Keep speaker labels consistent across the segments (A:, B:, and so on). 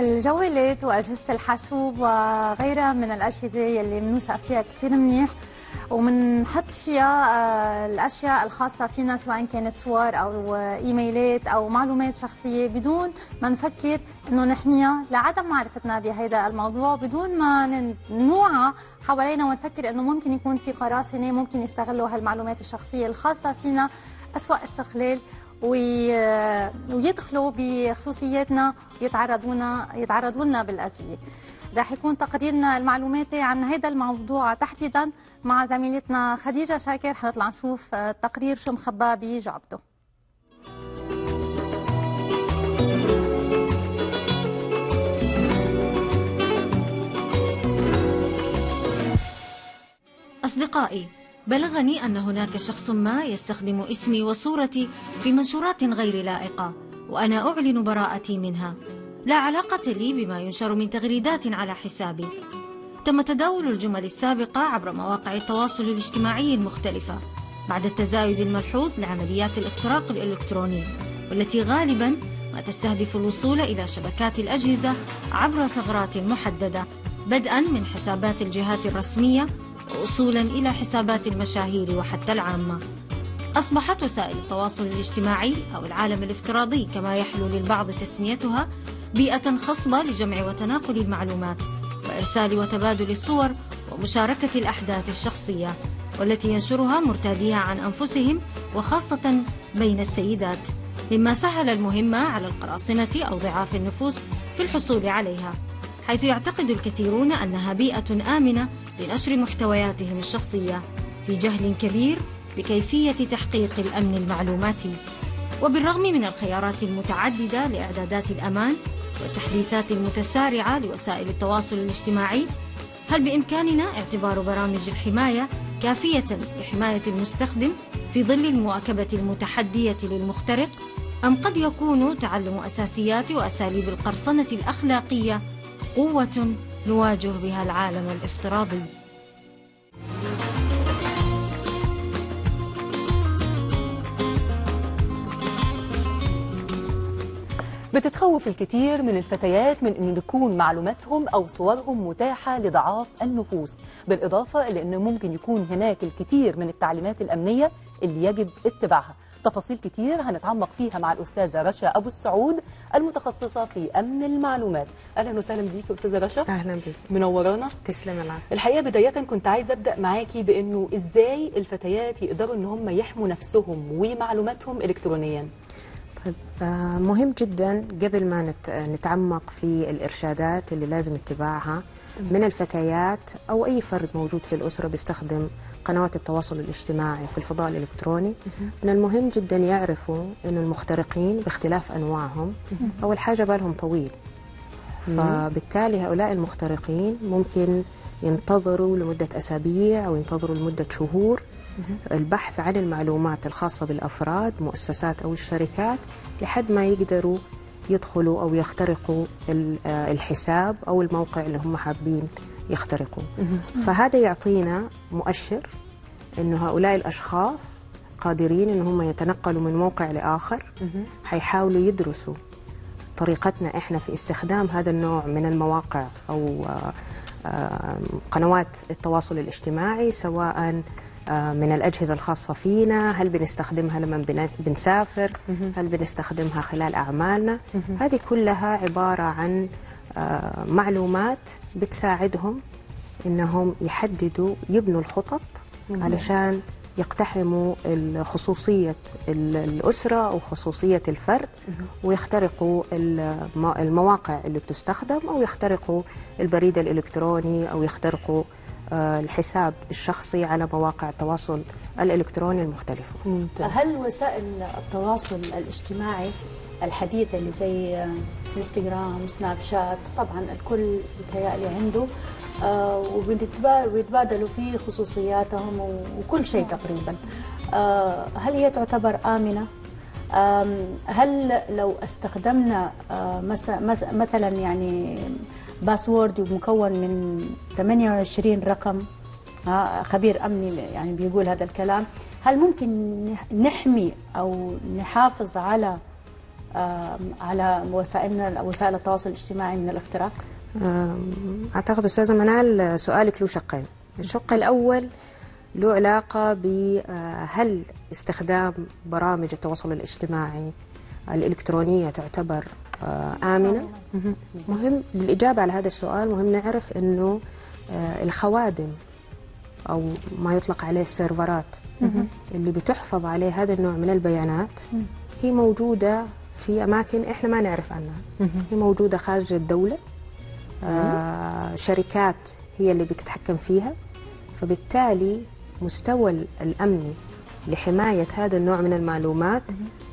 A: الجوالات وأجهزة الحاسوب وغيرها من الأجهزة يلي بنوثق فيها كثير منيح. ومنحط فيها آه، الأشياء الخاصة فينا سواء كانت صور أو إيميلات أو معلومات شخصية بدون ما نفكر إنه نحميها لعدم معرفتنا بهذا الموضوع بدون ما نوعى حوالينا ونفكر إنه ممكن يكون في قراصنة ممكن يستغلوا هالمعلومات الشخصية الخاصة فينا اسوء استغلال. ويدخلوا بخصوصياتنا ويتعرضونا يتعرضوا لنا بالاذيه رح يكون تقريرنا المعلوماتي عن هذا الموضوع تحديدا مع زميلتنا خديجة شاكر. حنطلع نشوف التقرير شو مخبى بجعبته
B: أصدقائي بلغني أن هناك شخص ما يستخدم اسمي وصورتي في منشورات غير لائقة وأنا أعلن براءتي منها. لا علاقة لي بما ينشر من تغريدات على حسابي. تم تداول الجمل السابقة عبر مواقع التواصل الاجتماعي المختلفة بعد التزايد الملحوظ لعمليات الاختراق الإلكتروني والتي غالبا ما تستهدف الوصول إلى شبكات الأجهزة عبر ثغرات محددة بدءا من حسابات الجهات الرسمية ووصولا إلى حسابات المشاهير وحتى العامة. أصبحت وسائل التواصل الاجتماعي أو العالم الافتراضي كما يحلو للبعض تسميتها بيئة خصبة لجمع وتناقل المعلومات وإرسال وتبادل الصور ومشاركة الأحداث الشخصية والتي ينشرها مرتاديها عن أنفسهم وخاصة بين السيدات. مما سهل المهمة على القراصنة أو ضعاف النفوس في الحصول عليها حيث يعتقد الكثيرون أنها بيئة آمنة لنشر محتوياتهم الشخصية في جهل كبير بكيفية تحقيق الأمن المعلوماتي. وبالرغم من الخيارات المتعددة لإعدادات الأمان والتحديثات المتسارعة لوسائل التواصل الاجتماعي هل بإمكاننا اعتبار برامج الحماية كافية لحماية المستخدم في ظل المواكبة المتحدية للمخترق؟ أم قد يكون تعلم أساسيات وأساليب القرصنة الأخلاقية قوة نواجه بها العالم الافتراضي.
C: بتتخوف الكثير من الفتيات من أن يكون معلوماتهم أو صورهم متاحة لضعاف النفوس بالإضافة إلى أنه ممكن يكون هناك الكثير من التعليمات الأمنية اللي يجب اتباعها. تفاصيل كتير هنتعمق فيها مع الأستاذة رشا أبو السعود المتخصصة في أمن المعلومات. أهلا وسهلا بيك أستاذة رشا.
D: أهلا بك
C: منورانا
D: تسلم العافية
C: الحقيقة بداية كنت عايزة أبدأ معاكي بأنه إزاي الفتيات يقدروا أن هم يحموا نفسهم ومعلوماتهم إلكترونيا؟
D: طيب آه، مهم جدا قبل ما نتعمق في الإرشادات اللي لازم اتباعها من الفتيات أو أي فرد موجود في الأسرة بيستخدم قنوات التواصل الاجتماعي في الفضاء الإلكتروني. من المهم جدا يعرفوا أن المخترقين باختلاف أنواعهم أول حاجة بالهم طويل. فبالتالي هؤلاء المخترقين ممكن ينتظروا لمدة أسابيع أو ينتظروا لمدة شهور البحث عن المعلومات الخاصة بالأفراد مؤسسات أو الشركات لحد ما يقدروا يدخلوا أو يخترقوا الحساب أو الموقع اللي هم حابين يخترقوا فهذا يعطينا مؤشر أنه هؤلاء الأشخاص قادرين أن هم يتنقلوا من موقع لآخر. حيحاولوا يدرسوا طريقتنا إحنا في استخدام هذا النوع من المواقع أو قنوات التواصل الاجتماعي سواء من الأجهزة الخاصة فينا. هل بنستخدمها لما بنسافر؟ هل بنستخدمها خلال أعمالنا؟ هذه كلها عبارة عن معلومات بتساعدهم إنهم يحددوا يبنوا الخطط علشان يقتحموا خصوصية الأسرة أو خصوصية الفرد ويخترقوا المواقع اللي بتستخدم أو يخترقوا البريد الإلكتروني أو يخترقوا الحساب الشخصي على مواقع التواصل الإلكتروني المختلفة
E: ممتاز. هل وسائل التواصل الاجتماعي الحديثة اللي زي إنستغرام سناب شات طبعا الكل بيتهيألي عنده آه وبيتبادلوا فيه خصوصياتهم وكل شيء تقريبا. آه هل هي تعتبر آمنة؟ هل لو استخدمنا آه مثلا يعني باسورد مكون من 28 رقم خبير أمني يعني بيقول هذا الكلام هل ممكن نحمي أو نحافظ على على وسائلنا وسائل التواصل الاجتماعي من الاختراق؟
D: أم، أعتقد أستاذة منال سؤالك له شقين الشق الأول له علاقة بهل استخدام برامج التواصل الاجتماعي الإلكترونية تعتبر آه، آمنة. مهم للإجابة على هذا السؤال مهم نعرف أنه آه، الخوادم أو ما يطلق عليه السيرفرات اللي بتحفظ عليه هذا النوع من البيانات هي موجودة في أماكن إحنا ما نعرف عنها. هي موجودة خارج الدولة. آه شركات هي اللي بتتحكم فيها. فبالتالي مستوى ال- الأمني لحماية هذا النوع من المعلومات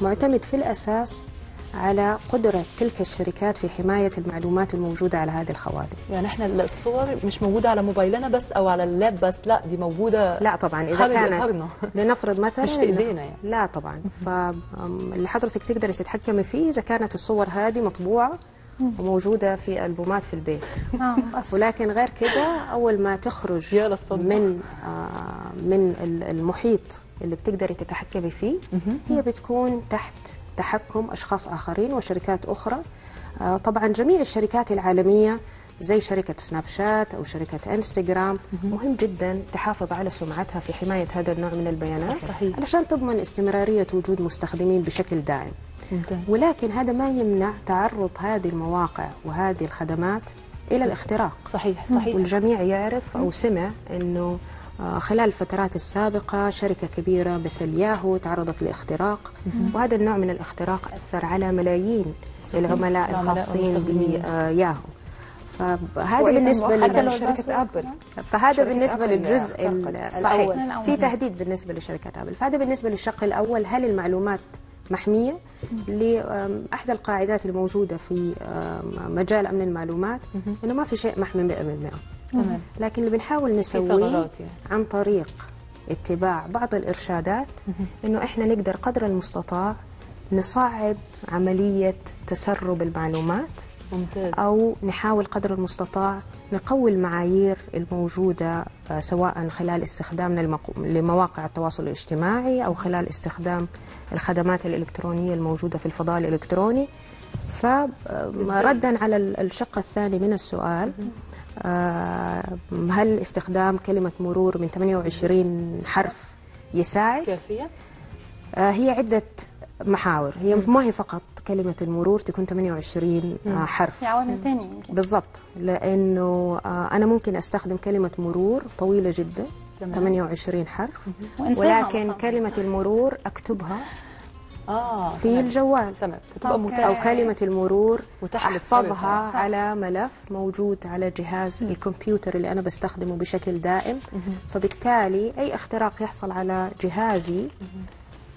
D: معتمد في الأساس على قدرة تلك الشركات في حماية المعلومات الموجودة على هذه الخوادم
C: يعني إحنا الصور مش موجودة على موبايلنا بس أو على اللاب بس لا دي موجودة
D: لا طبعا إذا كانت. لنفرض مثلا
C: مش في إيدينا يعني.
D: لا طبعا فاللي حضرتك تقدري تتحكمي فيه إذا كانت الصور هذه مطبوعة وموجودة في ألبومات في البيت
A: نعم بس
D: ولكن غير كده أول ما تخرج. من آه من ال- المحيط اللي بتقدري تتحكمي فيه هي بتكون تحت تحكم أشخاص آخرين وشركات أخرى. آه طبعا جميع الشركات العالمية زي شركة سناب شات أو شركة إنستغرام مهم. جدا تحافظ على سمعتها في حماية هذا النوع من البيانات
C: صحيح.
D: علشان تضمن استمرارية وجود مستخدمين بشكل دائم.
C: ممتاز.
D: ولكن هذا ما يمنع تعرض هذه المواقع وهذه الخدمات إلى الاختراق.
C: صحيح صحيح.
D: والجميع يعرف أو سمع أنه خلال الفترات السابقة شركة كبيرة مثل ياهو تعرضت لاختراق وهذا النوع من الاختراق أثر على ملايين العملاء الخاصين. بياهو فهذا
F: وأيضاً
D: بالنسبة
F: مؤخراً
D: لل-
F: شركة أبل.
D: فهذا بالنسبة للجزء. الأول. في تهديد بالنسبة لشركة أبل. فهذا بالنسبة للشق الأول. هل المعلومات محمية لأحد القاعدات الموجودة في مجال أمن المعلومات؟ أنه ما في شيء محمي 100%
C: تمام.
D: لكن اللي بنحاول نسويه
C: يعني؟
D: عن طريق اتباع بعض الإرشادات أنه إحنا نقدر قدر المستطاع نصعب عملية تسرب المعلومات
C: ممتاز.
D: أو نحاول قدر المستطاع نقوي المعايير الموجودة آه، سواء خلال استخدامنا لمواقع التواصل الاجتماعي أو خلال استخدام الخدمات الإلكترونية الموجودة في الفضاء الإلكتروني. فردا على ال- الشق الثاني من السؤال آه، هل استخدام كلمة مرور من 28 حرف يساعد؟
C: كافية.
D: آه، هي عدة محاور. هي ما هي فقط كلمة المرور تكون 28 آه، حرف.
A: في عوامل ثانية يمكن.
D: بالضبط. لأنه آه، أنا ممكن أستخدم كلمة مرور طويلة جدا
C: تمام.
D: 28 حرف. ولكن. كلمة المرور أكتبها
C: آه
D: في
C: تمام.
D: الجوال
C: تمام بتبقى. متاحه
D: أو كلمة المرور
A: صح.
D: على ملف موجود على جهاز الكمبيوتر اللي أنا بستخدمه بشكل دائم فبالتالي أي اختراق يحصل على جهازي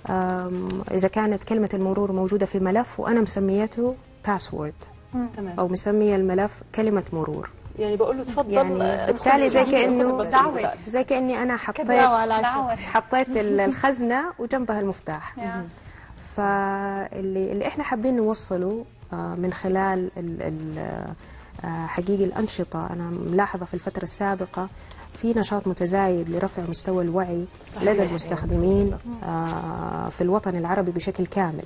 D: آم، إذا كانت كلمة المرور موجودة في ملف وأنا مسميته باسورد
C: تمام
D: أو مسمية الملف كلمة مرور
C: يعني بقول له تفضل
D: يعني
C: آه،
D: بالتالي زي.
C: بتاعك.
D: زي كأني أنا حطيت. حطيت ال- الخزنة وجنبها المفتاح. فاللي اللي إحنا حابين نوصله آه، من خلال ال ال آه، حقيقي الأنشطة أنا ملاحظة في الفترة السابقة في نشاط متزايد لرفع مستوى الوعي
C: صحيح.
D: لدى المستخدمين آه، في الوطن العربي بشكل كامل.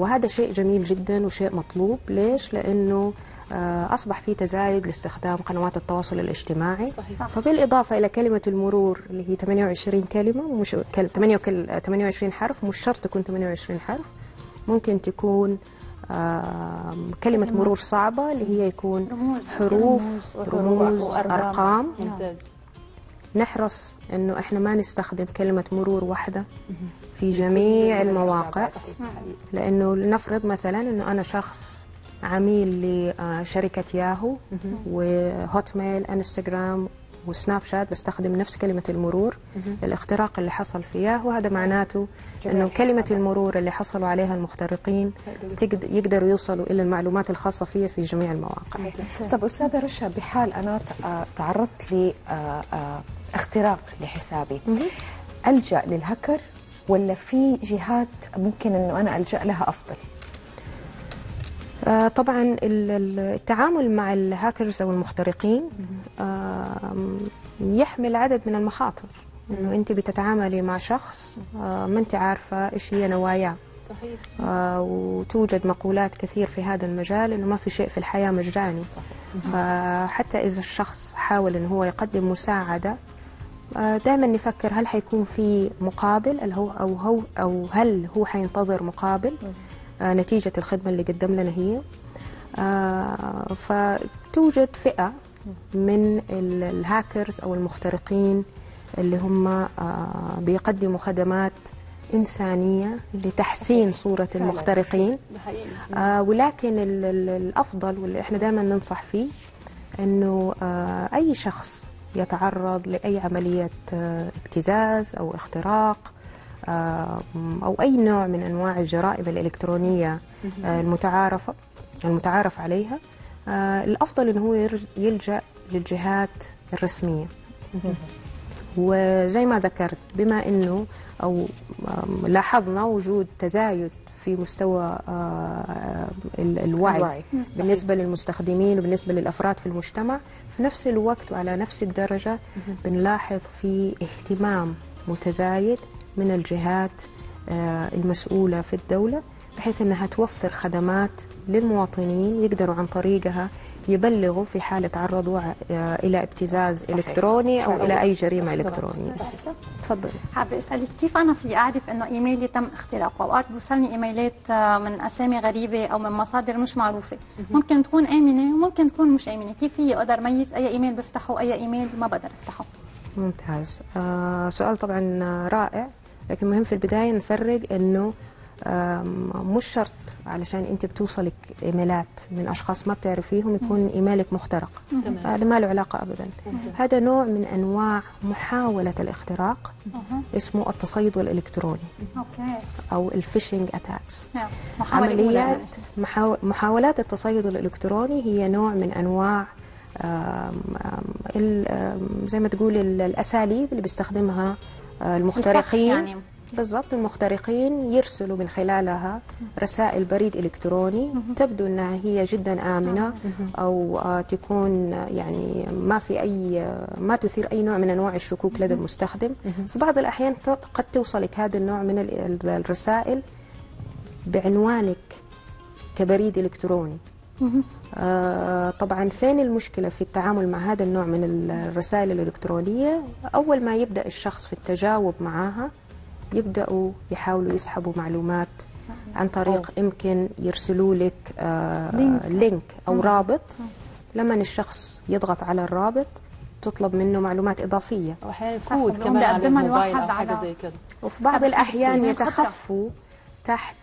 D: وهذا شيء جميل جدا وشيء مطلوب. ليش؟ لأنه آه، أصبح في تزايد لاستخدام قنوات التواصل الاجتماعي.
C: صحيح.
D: فبالإضافة إلى كلمة المرور اللي هي 28 كلمة مش كل- 28 حرف مش شرط تكون 28 حرف. ممكن تكون كلمة مرور صعبة اللي هي يكون
A: رموز
D: حروف
E: رموز.
D: أرقام.
C: ممتاز.
D: نحرص إنه إحنا ما نستخدم كلمة مرور واحدة في جميع المواقع. لأنه لنفرض مثلا إنه أنا شخص عميل لشركة ياهو وهوت ميل انستغرام وسناب شات بستخدم نفس كلمة المرور الاختراق اللي حصل في ياهو. هذا معناته إنه كلمة المرور اللي حصلوا عليها المخترقين يقدروا يوصلوا إلى المعلومات الخاصة فيها في جميع المواقع.
F: طب أستاذة رشا بحال أنا آه، تعرضت لاختراق لحسابي. ألجأ للهكر ولا في جهات ممكن أنه أنا ألجأ لها أفضل؟
D: آه، طبعا ال- ال- التعامل مع الهاكرز أو المخترقين يحمل عدد من المخاطر. إنه أنت بتتعاملي مع شخص آه، ما أنت عارفة إيش هي نواياه.
C: صحيح.
D: آه، وتوجد مقولات كثير في هذا المجال إنه ما في شيء في الحياة مجاني. فحتى إذا الشخص حاول إنه هو يقدم مساعدة دائما نفكر هل حيكون في مقابل أو هو أو هل هو حينتظر مقابل؟ آه، نتيجة الخدمة اللي قدم لنا هي. آه، فتوجد فئة من ال- الهاكرز أو المخترقين اللي هم آه، بيقدموا خدمات إنسانية لتحسين صورة المخترقين. ولكن ال- ال- الأفضل واللي إحنا دائما ننصح فيه آه أي شخص يتعرض لأي عملية آه ابتزاز أو اختراق أو أي نوع من أنواع الجرائم الإلكترونية آه المتعارفه المتعارف عليها. آه الأفضل إنه هو يلجأ للجهات الرسمية. وزي ما ذكرت بما إنه أو آم، لاحظنا وجود تزايد في مستوى آه، ال- الوعي,
F: الوعي.
D: بالنسبة للمستخدمين وبالنسبة للأفراد في المجتمع في نفس الوقت وعلى نفس الدرجة بنلاحظ في اهتمام متزايد من الجهات آه، المسؤولة في الدولة بحيث إنها توفر خدمات للمواطنين يقدروا عن طريقها يبلغوا في حال تعرضوا آه، إلى ابتزاز إلكتروني أو إلى أي جريمة إلكترونية. تفضلي.
A: حابة أسألك كيف أنا في أعرف إنه إيميلي تم اختراقه؟ أوقات بوصلني إيميلات آه، من أسامي غريبة أو من مصادر مش معروفة، ممكن تكون آمنة وممكن تكون مش آمنة، كيف هي؟ أقدر أميز أي إيميل بفتحه وأي إيميل ما بقدر أفتحه؟
D: ممتاز. آه سؤال طبعا رائع. لكن مهم في البداية نفرق آم، مش شرط علشان أنت بتوصلك إيميلات من أشخاص ما بتعرفيهم يكون إيميلك مخترق. هذا ما له علاقة ابدا. هذا نوع من أنواع محاولة الاختراق اسمه التصيد الإلكتروني
A: أو
D: ال phishing attacks
A: نعم. أولى.
D: عمليات محاو... محاولات التصيد الإلكتروني هي نوع من آم، زي ما تقول ال- الأساليب اللي بيستخدمها المخترقين.
A: الفخ يعني.
D: بالضبط المخترقين يرسلوا من خلالها رسائل بريد إلكتروني. تبدو أنها هي جدا آمنة أو آه، تكون آه، يعني ما في أي آه، ما تثير أي نوع من أنواع الشكوك لدى المستخدم. في بعض الأحيان قد توصلك هذا النوع من ال- ال- الرسائل بعنوانك كبريد إلكتروني. آه طبعا فين المشكلة في التعامل مع هذا النوع من ال- الرسائل الإلكترونية؟ أول ما يبدأ الشخص في التجاوب معها يبدأوا يحاولوا يسحبوا معلومات عن طريق يمكن يرسلوا لك آه
A: link.
D: link أو رابط. لما الشخص يضغط على الرابط تطلب منه معلومات إضافية.
C: أو أحيانا
A: صح،
C: كود كمان على الموبايل حاجة
A: على-
C: زي كده.
D: وفي بعض الأحيان. يتخفوا تحت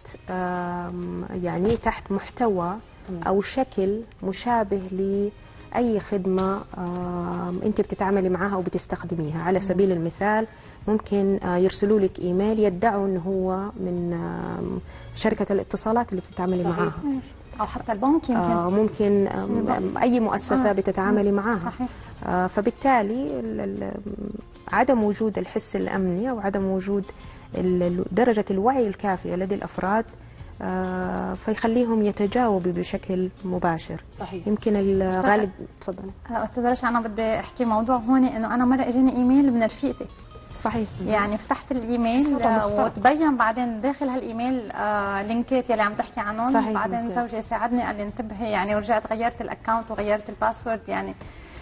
D: يعني تحت محتوى أو شكل مشابه لأي خدمة أنت بتتعاملي معها وبتستخدميها على سبيل المثال ممكن آه، يرسلوا لك إيميل يدعوا أنه هو من شركة الاتصالات اللي بتتعاملي
C: صحيح.
D: معها
A: أو حتى البنك يمكن.
D: آه، ممكن آم، أي مؤسسة
A: آه.
D: بتتعاملي معها
A: صحيح.
D: آه، فبالتالي ال- ال- عدم وجود الحس الأمني أو عدم وجود درجة الوعي الكافية لدى الأفراد آه، فيخليهم يتجاوبوا بشكل مباشر.
C: صحيح.
D: يمكن الغالب تفضل.
A: أستاذ رشا أنا بدي أحكي موضوع هون إنه أنا مرة اجاني إيميل من رفيقتي.
D: صحيح.
A: يعني فتحت
D: الإيميل
A: آه،. وتبين بعدين داخل هالإيميل آه لينكات يلي عم تحكي عنهم.
D: صحيح،
A: بعدين
D: ممتاز.
A: زوجي ساعدني قال لي انتبهي يعني ورجعت غيرت ال account وغيرت ال password يعني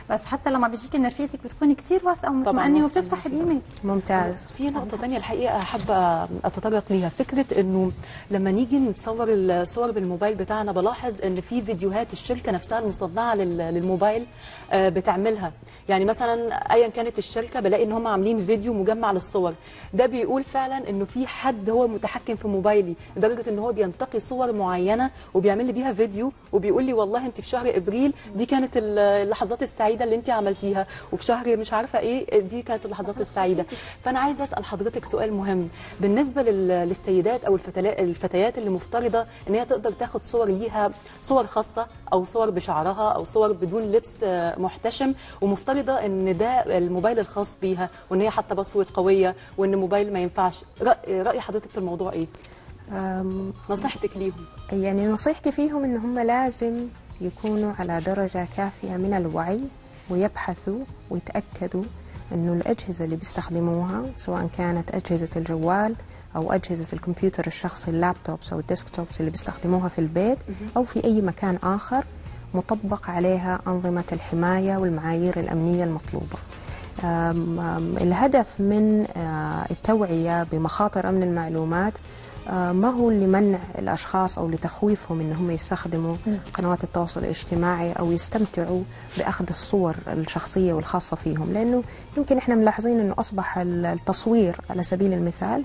A: بس حتى لما بيجيك ان رفيقتك بتكوني كثير
C: واثقة ومطمئنة
A: وبتفتح الإيميل.
D: ممتاز.
C: في نقطة تانية الحقيقة حابة أتطرق ليها. فكرة إنه لما نيجي نتصور الصور بالموبايل بتاعنا بلاحظ إن في فيديوهات الشركة نفسها المصنعة لل- للموبايل آه، بتعملها. يعني مثلا أيا كانت الشركة بلاقي إن هم عاملين فيديو مجمع للصور. ده بيقول فعلا إنه في حد هو المتحكم في موبايلي لدرجة إن هو بينتقي صور معينة وبيعمل لي بيها فيديو وبيقول لي والله أنت في شهر إبريل دي كانت ال- اللحظات السعيدة اللي أنت عملتيها. وفي شهر مش عارفة إيه دي كانت اللحظات السعيدة. فأنا عايزة أسأل حضرتك سؤال مهم. بالنسبة لل- للسيدات أو الفتيات اللي مفترضة إن هي تقدر تاخد صور ليها صور خاصة أو صور بشعرها أو صور بدون لبس آه، محتشم ومفترضة إن ده الموبايل الخاص بيها وإن هي حاطه باسورد قوية وإن الموبايل ما ينفعش. راي رأي حضرتك في الموضوع
D: إيه؟
C: نصيحتك ليهم.
D: يعني نصيحتي فيهم إن هم لازم يكونوا على درجة كافية من الوعي. ويبحثوا ويتأكدوا أنه الأجهزة اللي بيستخدموها سواء كانت أجهزة الجوال أو أجهزة الكمبيوتر الشخصي اللابتوبس أو الديسكتوبس اللي بيستخدموها في البيت أو في أي مكان آخر مطبق عليها أنظمة الحماية والمعايير الأمنية المطلوبة. الهدف من آه، التوعية بمخاطر أمن المعلومات ما هو لمنع الأشخاص أو لتخويفهم أنهم يستخدموا قنوات التواصل الاجتماعي أو يستمتعوا بأخذ الصور الشخصية والخاصة فيهم؟ لأنه يمكن إحنا ملاحظين أنه أصبح التصوير على سبيل المثال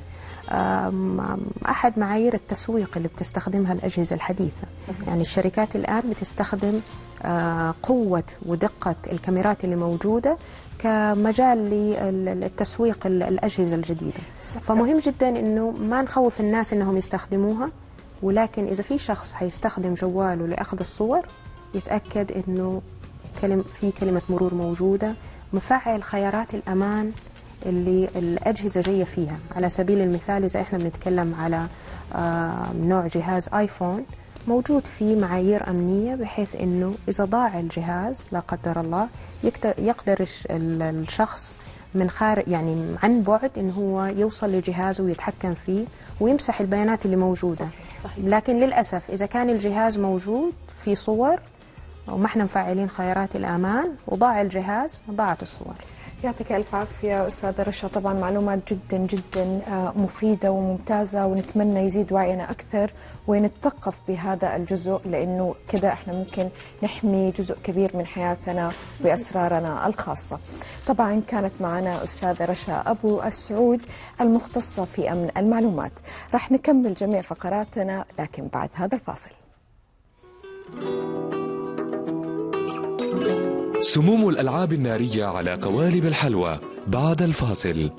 D: أحد معايير التسويق اللي بتستخدمها الأجهزة الحديثة. يعني الشركات الآن بتستخدم آه، قوة ودقة الكاميرات اللي موجودة كمجال للتسويق ال- الأجهزة الجديدة. فمهم جدا أنه ما نخوف الناس أنهم يستخدموها ولكن إذا في شخص حيستخدم جواله لأخذ الصور يتأكد أنه كلم في كلمة مرور موجودة مفعل خيارات الأمان اللي الأجهزة جاية فيها. على سبيل المثال إذا إحنا بنتكلم على آه، نوع جهاز آيفون موجود فيه معايير أمنية بحيث أنه إذا ضاع الجهاز لا قدر الله يقدر, يقدر الش- ال- الشخص من خارج يعني عن بعد أنه هو يوصل لجهازه ويتحكم فيه ويمسح البيانات اللي موجودة
C: صحيح.
D: لكن للأسف إذا كان الجهاز موجود في صور وما إحنا مفعلين خيارات الأمان وضاع الجهاز ضاعت الصور
F: يعطيك ألف عافية أستاذة رشا طبعا معلومات جدا جدا آه، مفيدة وممتازة ونتمنى يزيد وعينا أكثر ونتثقف بهذا الجزء لأنه كذا إحنا ممكن نحمي جزء كبير من حياتنا واسرارنا الخاصة. طبعا كانت معنا أستاذة رشا أبو السعود المختصة في أمن المعلومات. راح نكمل جميع فقراتنا لكن بعد هذا الفاصل.
G: سموم الألعاب النارية على قوالب الحلوى بعد الفاصل.